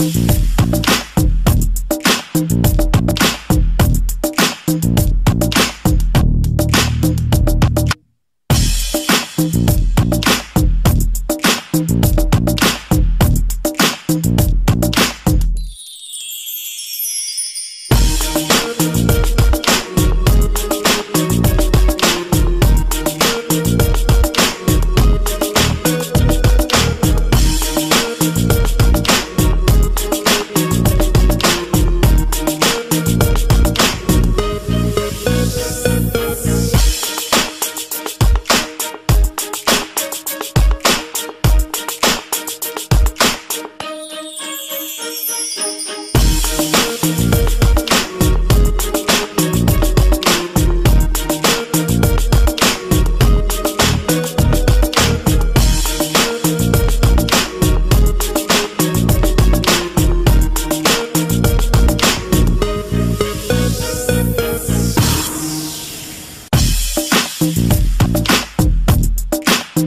Thank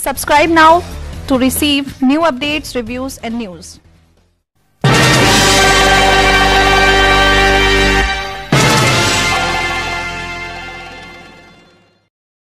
Subscribe now to receive new updates, reviews and news.